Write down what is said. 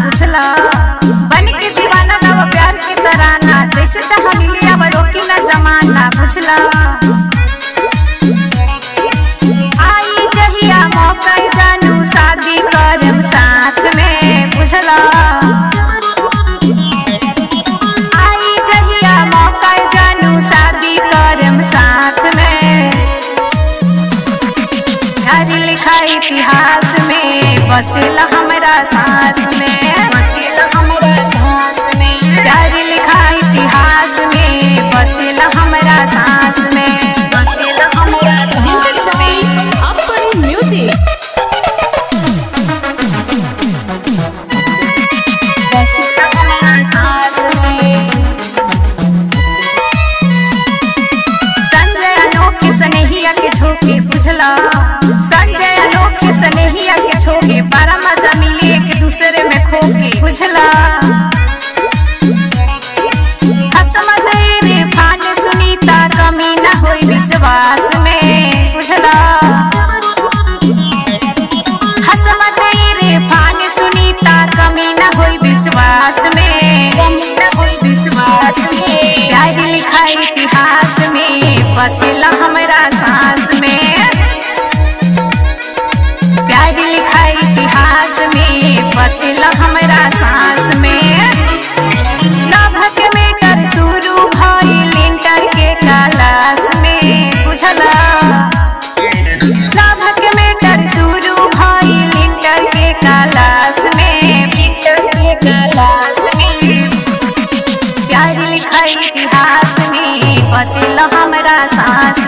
बुझला बन के दीवाना प्यार की तरह ना जैसे रोकी ना जमाना बुझला आई जहिया मौका जानू, शादी करम साथ में बुझला आई जहिया मौका जानू, शादी करम साथ में। लिखा इतिहास में, बसेला हमारा सांस में। बसेला हमरा सांस में। प्यार लिखा इतिहास में बसेला हमरा सांस में। नभक हमारा हमरा सांस।